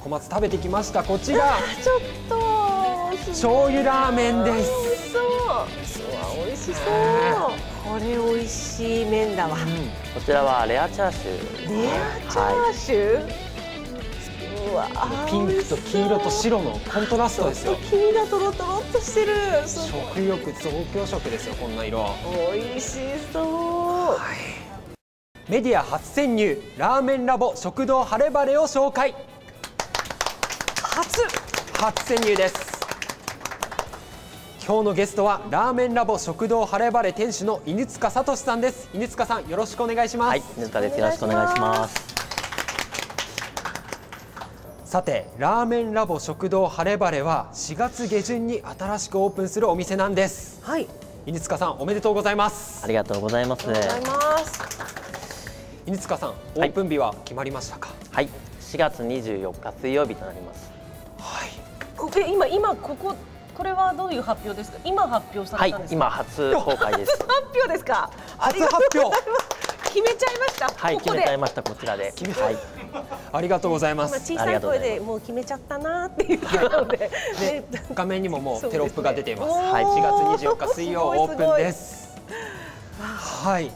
小松食べてきました。こちら。ちょっと。醤油ラーメンです。美味しそう。うわ美味しそう。これ美味しい麺だわ。こちらはレアチャーシュー。レアチャーシュー、うわピンクと黄色と白のコントラストですよ。黄身がとろとろっとしてる。食欲増強食ですよこんな色。美味しそう。メディア初潜入。ラーメンラボ食堂晴れ晴れを紹介初初潜入です。今日のゲストはラーメンラボ食堂晴れ晴れ店主の犬塚聡さんです。犬塚さんよろしくお願いします、はい、水川です。よろしくお願いします。さてラーメンラボ食堂晴れ晴れは4月下旬に新しくオープンするお店なんです。はい。犬塚さんおめでとうございます。ありがとうございます。ありがとうございます。犬塚さんオープン日は決まりましたか？はい、4月24日水曜日となります。はいこえ今今こここれはどういう発表ですか？今発表さはいれたんで、すか、今初公開です。発表ですか？初発表。決めちゃいました、はい、決ここで。めちゃいましたこちらで。はい、ありがとうございま今す。小さい声でもう決めちゃったなって言ってるので、ね、画面にももうテロップが出ています。すねはいおー4月24日水曜オープンです。はい。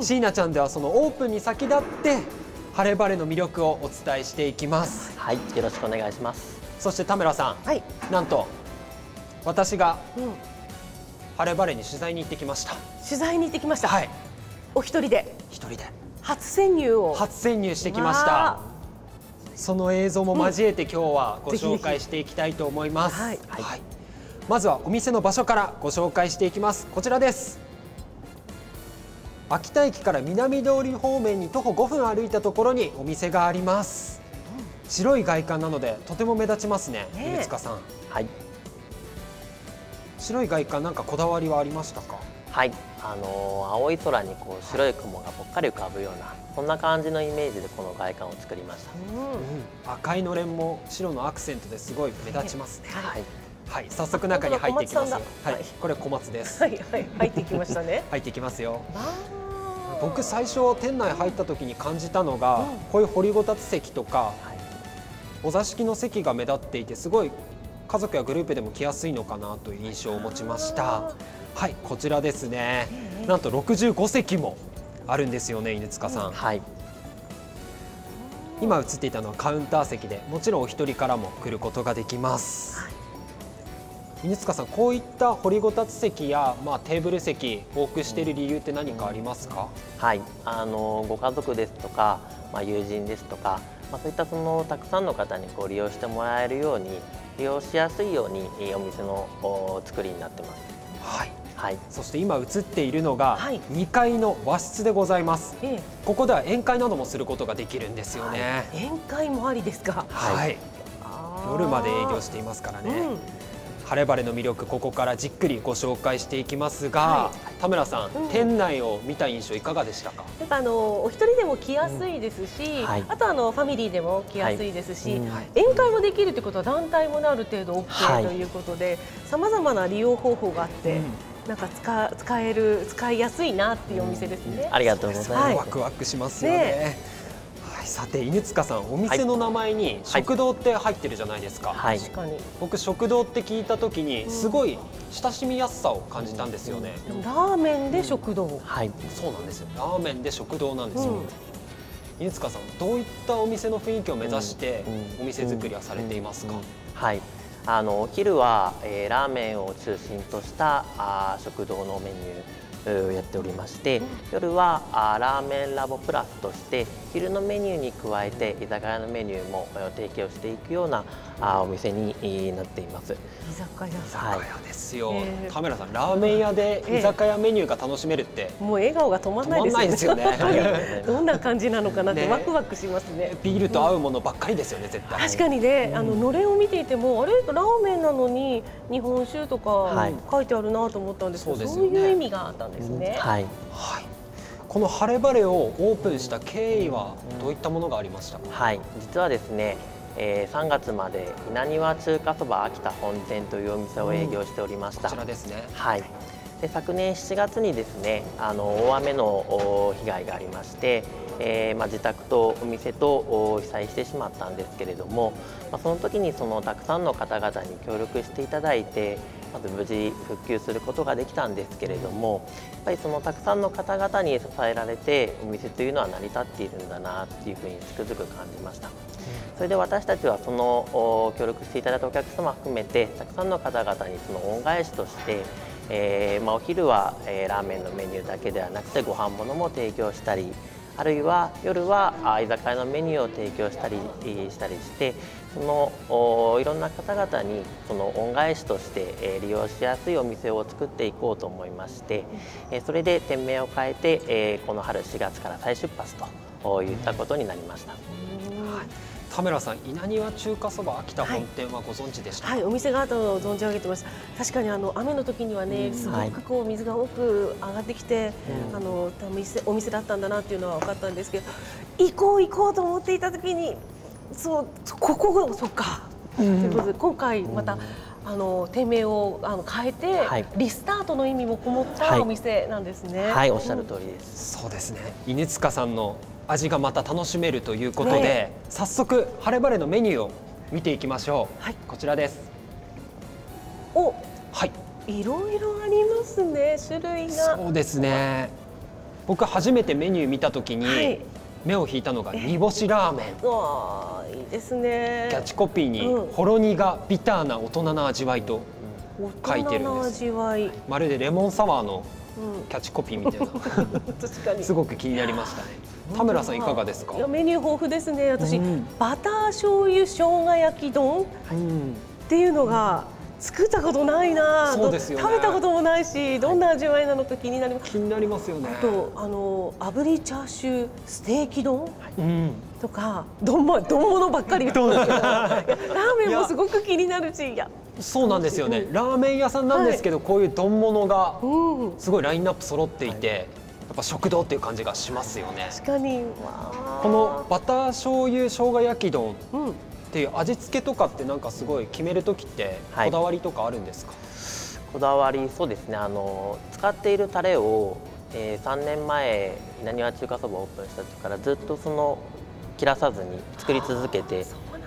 椎名ちゃんではそのオープンに先立って晴れ晴れの魅力をお伝えしていきます。はい、よろしくお願いします。そして田村さはい、んなんと私がうん、晴れ晴れに取材に行ってきました。取材に行ってきました、はい。お一人で。一人で。初潜入を。初潜入してきましわたその映像も交えて今日はご紹介していきたいと思います。はい。はい。まずはお店の場所からご紹介していきます。こちらです。秋田駅から南通り方面に徒歩5分歩いたところにお店があります白い外観なのでとても目立ちますねねえ。犬塚さん。はい、白い外観なんかこだわりはありましたか？はい、あのー青い空にこう白い雲がぽっかり浮かぶようなそんな感じのイメージでこの外観を作りました。うん。赤いのれんも白のアクセントですごい目立ちますね。はい、はい。早速中に入っていきますはい。これ小松です。はい。はい。入ってきましたね。入っていきますよ。僕最初店内入った時に感じたのが、うん。こういう掘りごたつ席とかはい、お座敷の席が目立っていてすごい家族やグループでも来やすいのかなという印象を持ちました。はいこちらですね。なんと65席もあるんですよね犬塚さん、はい、今映っていたのはカウンター席でもちろんお一人からも来ることができます、犬塚さんこういった掘りごたつ席や、まあ、テーブル席多くしている理由って何かありますか、はい、あのご家族ですとか、まあ、友人ですとか、まあ、そういったそのたくさんの方にこう利用してもらえるように利用しやすいようにえーお店のお作りになってます。はいはい、そして今映っているのがはい2階の和室でございます。ええここでは宴会などもすることができるんですよね。宴会もありですかはい、はい夜まで営業していますからね。うん晴れ晴れの魅力ここからじっくりご紹介していきますが、は田村さん、うん。店内を見た印象いかがでしたか？なんかあのお一人でも来やすいですし、ん。はい。あとあのファミリーでも来やすいですし、はい。うん宴会もできるということは団体もねある程度 OK、はい。ということでさまざまな利用方法があって、うん。なんか使使える使いやすいなっていうお店ですね。ありがとうございます。はい。ワクワクしますよね。ねはい、さて犬塚さん、お店の名前に食堂って入ってるじゃないですか。はい、確かに。僕食堂って聞いた時にすごい親しみやすさを感じたんですよね。でもラーメンで食堂、はい、そうなんですよ。ラーメンで食堂なんですよ。うん。犬塚さん、どういったお店の雰囲気を目指してうん。お店作りはされていますか？はい。あのお昼は、えーラーメンを中心としたあー食堂のメニュー。をやっておりまして、夜はあラーメンラボプラスとして昼のメニューに加えて居酒屋のメニューも提供していくようなお店にえーなっています。居酒屋居酒屋ですよ、えー。カメラさんラーメン屋で居酒屋メニューが楽しめるって。もう笑顔が止ま止らないですよね。どんな感じなのかなってね。ワクワクしますね。ビールと合うものばっかりですよね絶対。確かにね、あののれんを見ていてもあれ？ラーメンなのに日本酒とかはい。書いてあるなと思ったんですけど、そうですそうよねいう意味があったんですね。はい。はい。この晴れ晴れをオープンした経緯はどういったものがありました？か、はい、実はですね、えー3月まで稲庭中華そば秋田本店というお店を営業しておりました。こちらですねはい。で昨年7月にですねあの大雨の被害がありまして、えーまあ、自宅とお店と被災してしまったんですけれども、まあ、その時にそのたくさんの方々に協力していただいてまず無事復旧することができたんですけれどもやっぱりそのたくさんの方々に支えられてお店というのは成り立っているんだなっていうふうにつくづく感じました。それで私たちはその協力していただいたお客様含めてたくさんの方々にその恩返しとしてえーまあ、お昼は、えー、ラーメンのメニューだけではなくてご飯物も提供したりあるいは夜はあ居酒屋のメニューを提供したりしたりしてそのおいろんな方々にその恩返しとして、えー、利用しやすいお店を作っていこうと思いまして、えー、それで店名を変えて、えー、この春4月から再出発といったことになりました。田村さん稲庭中華そば秋田本店はご存知でした、はい、はい、お店があったのを存じ上げてます。確かにあの雨の時にはね、すごくこう水が多く上がってきて、あのお店お店だったんだなっていうのは分かったんですけど行こう行こうと思っていた時にそうここがそっか、ということで今回また、あの店名をあの変えて、はい、リスタートの意味もこもったお店なんですね。はい、はい、おっしゃる通りです。そうですね。犬塚さんの味がまた楽しめるということで、ね、早速晴れ晴れのメニューを見ていきましょう、はい、こちらです。おはい。いろいろありますね種類が。そうですね。僕初めてメニュー見たときに、はい、目を引いたのが煮干しラーメン。わいいですね。キャッチコピーに、うん、ほろ苦ビターな大人な味わいと書いてるんです。まるでレモンサワーのキャッチコピーみたいな、うん、すごく気になりましたね田村さんいかがですか？メニュー豊富ですね。私、うん、バター醤油生姜焼き丼、っていうのが作ったことないな、そうですよ、ね、食べたこともないしどんな味わいなのか気になります、気になりますよね。あとあの炙りチャーシューステーキ丼、うん、とか丼も丼物ばっかり。言ってますけどラーメンもすごく気になるしいや。そうなんですよね、ラーメン屋さんなんですけど、はい、こういう丼物がすごいラインナップ揃っていて、はい、やっぱ食堂っていう感じがしますよね。確かに。このバター醤油生姜焼き丼っていう味付けとかってなんかすごい決める時ってこだわりとかあるんですか、はい、こだわりそうですね。あの使っているタレを、えー、3年前稲庭中華そばオープンした時からずっとその切らさずに作り続けて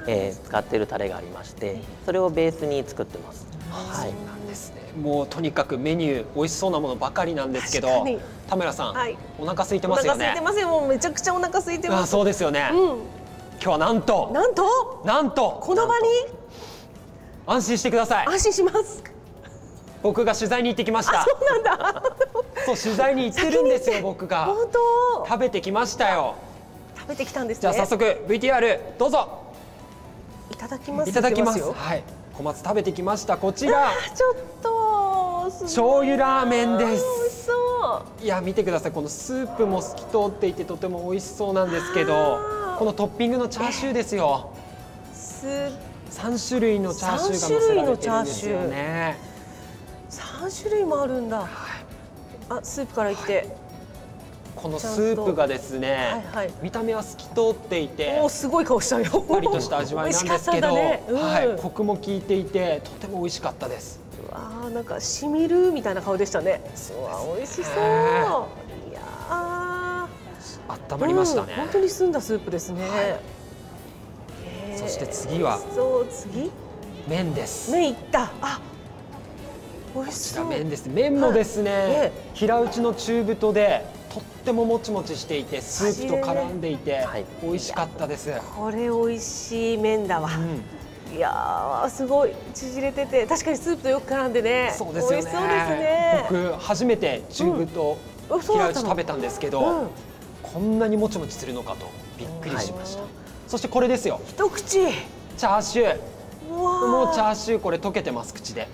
えー、使っているタレがありましてそれをベースに作ってます。はい、ですね。もうとにかくメニュー美味しそうなものばかりなんですけど、田村さん、はい、お腹空いてますよね？お腹空いてますよ。もうめちゃくちゃお腹空いてます。あ、そうですよね。うん、今日はなんと、なんと、なんと、この場に？安心してください。安心します。僕が取材に行ってきました。そうなんだ。そう取材に行ってるんですよ僕が。本当？食べてきましたよ。食べてきたんです、ね、じゃあ早速 VTR どうぞ。いただきますいただきますはい小松食べてきました。こちら。ちょっと醤油ラーメンです。いや見てください。このスープも透き通っていてとても美味しそうなんですけどこのトッピングのチャーシューですよ。三種類のチャーシューが乗せられてるんですよね。三種類もあるんだ、はい、あスープからいって、はいこのスープがですね、はいはい、見た目は透き通っていておすごい顔したよ。さっぱりとした味わいなんですけど、ねうん、はい、コクも効いていてとても美味しかったです。わあなんかしみるみたいな顔でしたね。うわ美味しそう。いやあ温まりましたね、うん、本当に澄んだスープですね、はい、そして次はそう次？麺です。麺いった。あ美味しそう。麺です。麺もですね、はい、平打ちの中太でとってももちもちしていてスープと絡んでいて美味しかったです、これ美味しい麺だわ、うん、いやすごい縮れてて確かにスープとよく絡んでね。そうですよね。ね。僕初めて中太平打ち食べたんですけど、うん、こんなにもちもちするのかとびっくりしました、はい、そしてこれですよ。一口。チャーシュー。もうチャーシューこれ溶けてます口で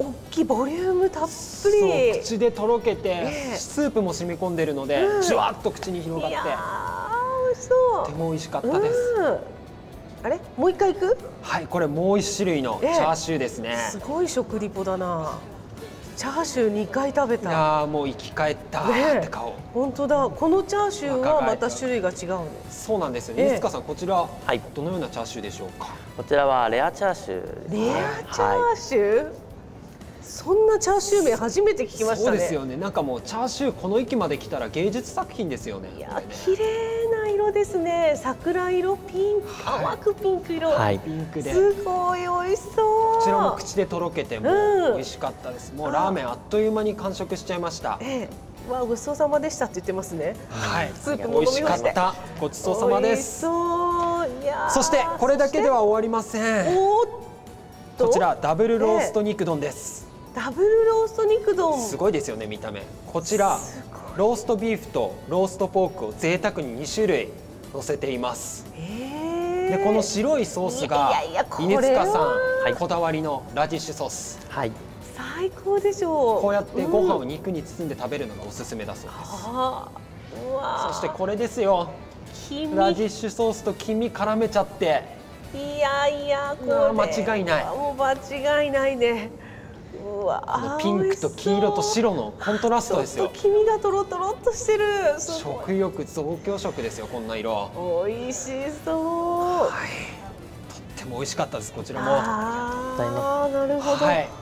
大きいボリュームたっぷり。口でとろけて、えー、スープも染み込んでるので、うん、じゅわっと口に広がって。美味しそう。とても美味しかったです、うん、あれ？もう一回いく？はいこれもう一種類のチャーシューですね、えー、すごい食リポだな。チャーシュー二回食べた。いやもう生き返った。って顔、ね、本当だ。このチャーシューはまた種類が違うの？そうなんですよ。ね、え。ー、塚さんこちら、はい、どのようなチャーシューでしょうか？こちらはレアチャーシューレアチャーシュー、はいそんなチャーシュー麺初めて聞きましたね。そうですよね。なんかもうチャーシューこの域まで来たら芸術作品ですよね。いや綺麗な色ですね。桜色ピンク、はい。淡くピンク色、はいピンクで。すごい美味しそう。こちらも口でとろけてもうん。美味しかったです、もうラーメンあっという間に完食しちゃいました。ええ、わあごちそうさまでしたって言ってますね。はい。スープも美味しかってた。ごちそうさまです。そう。いやー。そしてこれだけでは終わりません。こちらダブルロースト肉丼です、ダブルロースト肉丼。すごいですよね見た目。こちらローストビーフとローストポークを贅沢に2種類乗せています。えー。でこの白いソースが稲塚さん、はいこだわりのラディッシュソース。はい。最高でしょう。こうやってご飯をうん肉に包んで食べるのがおすすめだそうです、うわー。そしてこれですよ。ラディッシュソースと黄身絡めちゃって。いやいやこれ。間違いない。もう間違いないねピンクと黄色と白のコントラストですよ。ちょっと黄身がとろとろっとしてる。食欲増強食ですよこんな色。美味しそう。はい。とっても美味しかったですこちらも。ああなるほど、はい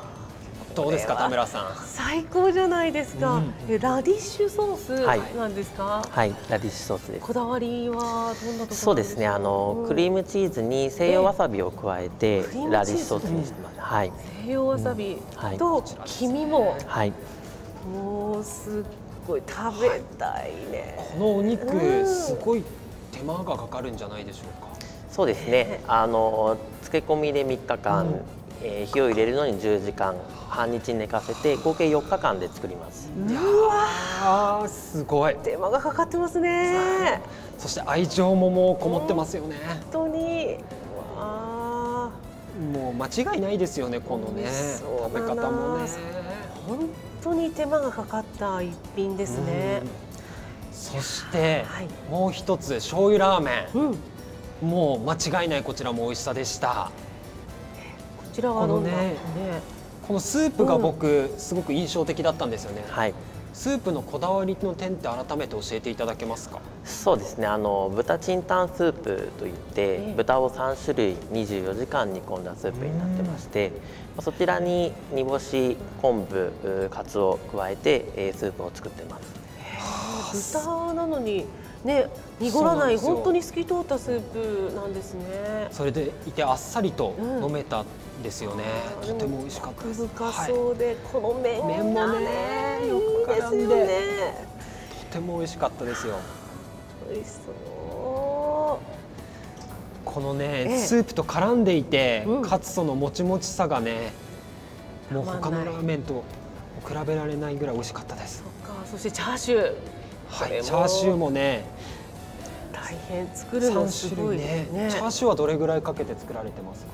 どうですか田村さん？最高じゃないですか、うん。えラディッシュソースはい。なんですか、はいラディッシュソースです。こだわりはどんなとこそうですねあの、クリームチーズに西洋わさびを加えてクリームチーズラディッシュソースにしてます、はい。西洋わさびはい。と黄身も、はい。もうすっごい食べたいね、このお肉うんすごい手間がかかるんじゃないでしょうか。そうですね。あの漬け込みで3日間、うんえー火を入れるのに10時間半日寝かせて合計4日間で作ります。うわすごい。手間がかかってますね。そして愛情ももうこもってますよね。本当に。もう間違いないですよねこのね食べ方もね。本当に手間がかかった一品ですね。うん。そしてはい。もう一つ醤油ラーメうん、もう間違いないこちらも美味しさでしたちらはどんな？このねこのスープが僕すごく印象的だったんですよね。はい。スープのこだわりの点って改めて教えていただけますか？そうですねあの豚チンタンスープといって、ええ。豚を3種類24時間煮込んだスープになってまして、まあそちらに煮干し昆布うかつおを加えて、えースープを作ってます。豚なのにね濁らない本当に透き通ったスープなんですね。それでいてあっさりとうん。飲めたんですよね、とても美味しかったです。奥深はいそうで、この麺麺もねよく絡んで。いいねとても美味しかったですよ。美味しそこのね、ええ。スープと絡んでいて、うん。かつそのもちもちさがねもう他のラーメンと比べられないぐらい美味しかったです。うそっか。そしてチャーシューはいチャーシューもね。大変作るのす3種ごい類ねね。チャーシューはどれぐらいかけて作られてますか？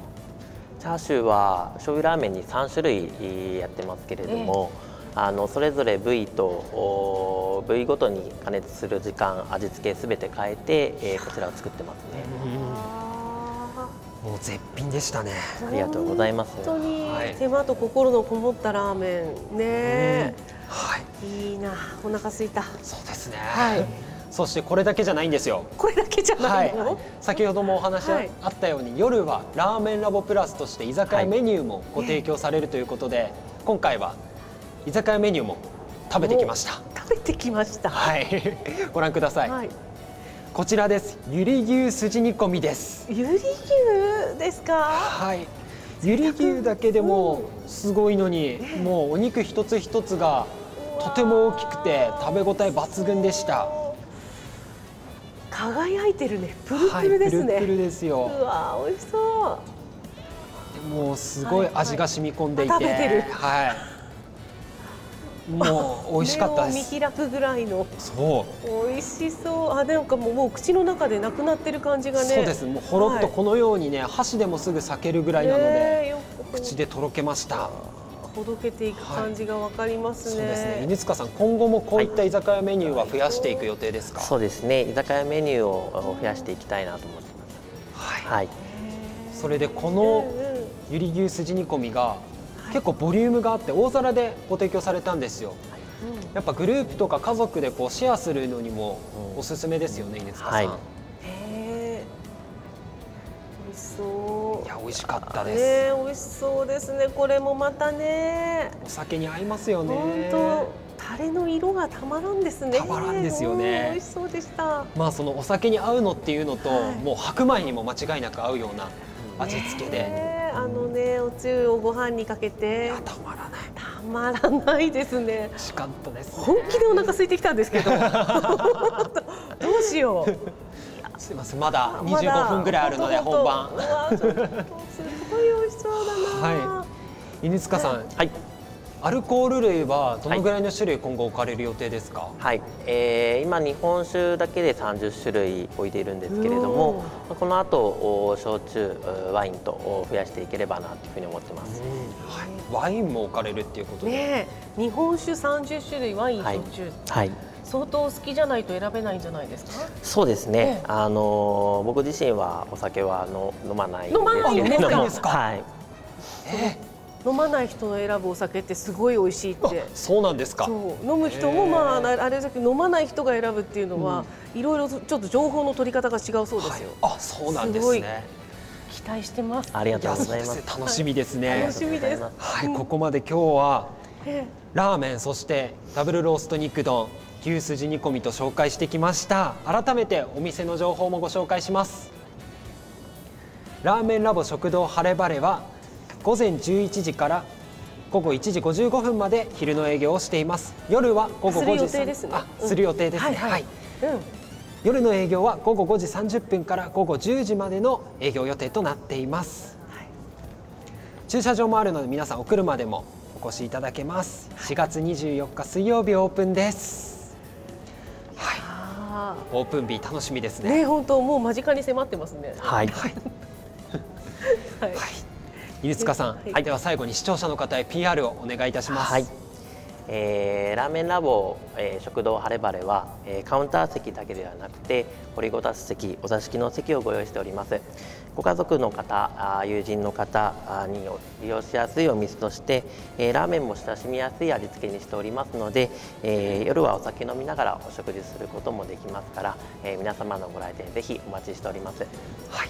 チャーシューは醤油ラーメンに3種類やってますけれども、あのそれぞれ部位とお部位ごとに加熱する時間味付けすべて変えて、えーこちらを作ってますね。あもう絶品でしたね。ーありがとうございます。本当に。はい。手間と心のこもったラーメン。ね、はい。いいな。お腹空いた。そうですね、はい。そしてこれだけじゃないんですよ。これだけじゃなはい。い。の、、先ほどもお話はい。あったように、夜はラーメンラボプラスとして居酒屋はい。メニューもご提供されるということで、今回は居酒屋メニューも食べてきました。食べてきました。はい、ご覧ください。はいこちらです。ゆり牛すじ煮込みです。ゆり牛ですか？はい。ゆり牛だけでもすごいのに、もうお肉一つ一つがとても大きくて食べ応え抜群でした。輝いてるねプルプルですね、はい、プルプルですよ。うわ美味しそうもうすごい味が染み込んでいて、はいはい食べてるはい。もう美味しかったで目をす。見開くぐらいの。そう、美味しそう。あなんかもうもう口の中でなくなってる感じがね。そうです。もうほろっとはい。このようにね、箸でもすぐ裂けるぐらいなので、口でとろけました。ほどけていく感じがわかりますね、そうですね。犬塚さん、今後もこういった居酒屋メニューは増やしていく予定ですか？そうですね。居酒屋メニューを増やしていきたいなと思ってます。はい。はいそれでこうんのうん。ゆり牛すじ煮込みが結構ボリュームがあって大皿でご提供されたんですよ。やっぱグループとか家族でこうシェアするのにもおすすめですよね、犬塚さん。はい。へー。美味味しそう。いや美味しかったです、ね美味しそうですね。これもまたね。お酒に合いますよね。本当タレの色がたまらんですね。たまらんですよね。うん美味しそうでした。まあそのお酒に合うのっていうのと、はい。もう白米にも間違いなく合うような味付けで、ねおつゆをご飯にかけいてやたまらない。たまらないですね。しかったです、ね、本気でお腹空いてきたんですけど。どうしよう。すいません。まだまだ。25分ぐらいあるので本番。すごい美味しそうだな、は犬塚さん。はいアルコール類はどのぐらいの種類今後置かれる予定ですか、はい、えー今日本酒だけで30種類置いているんですけれどもこの後お焼酎ワインと増やしていければなというふうに思ってます、はい、ワインも置かれるっていうことで、ねえ。日本酒30種類ワインはい。焼酎、はい。相当好きじゃないと選べないんじゃないですか？そうですね、ええ。あの僕自身はお酒はの飲まないんです飲まないんですか？はい。え飲まない人の選ぶお酒ってすごい美味しいって。そうなんですか。そう。飲む人もまあああれだけど飲まない人が選ぶっていうのは、いろいろちょっと情報の取り方が違うそうですよ、あそうなんですすごい。ね期待してます。ありがとうございます 楽しみですね。楽しみです。はい、ここまで今日はえ。ラーメンそしてダブルロースト肉丼牛すじ煮込みと紹介してきました。改めてお店の情報もご紹介します。ラーメンラボ食堂晴れ晴れは午前11時から午後1時55分まで昼の営業をしています。夜は午後5時する予定ですね。あうんする予定ですね、はいはい。えうん。夜の営業は午後5時30分から午後10時までの営業予定となっています、駐車場もあるので皆さんお車でもお越しいただけます。4月24日水曜日オープンです。はい。あオープン日楽しみですあね。ね本当もう間近に迫ってますね。はい、はい犬塚さん、はい。では最後に視聴者の方へ PR をお願いいたします。はい。えーラーメンラボ、えー食堂晴れ晴れは、えーカウンター席だけではなくて掘りごたす席お座敷の席をご用意しております。ご家族の方あー友人の方あーに利用しやすいお店として、えーラーメンも親しみやすい味付けにしておりますので、えー夜はお酒飲みながらお食事することもできますから、えー皆様のご来店ぜひお待ちしております。はい、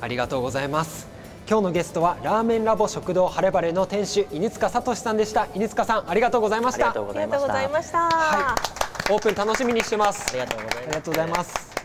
ありがとうございます今日のゲストはラーメンラボ食堂晴れ晴れの店主犬塚聡さんでした。犬塚さんありがとうございました。ありがとうございました、はい、オープン楽しみにしてます。ありがとうございます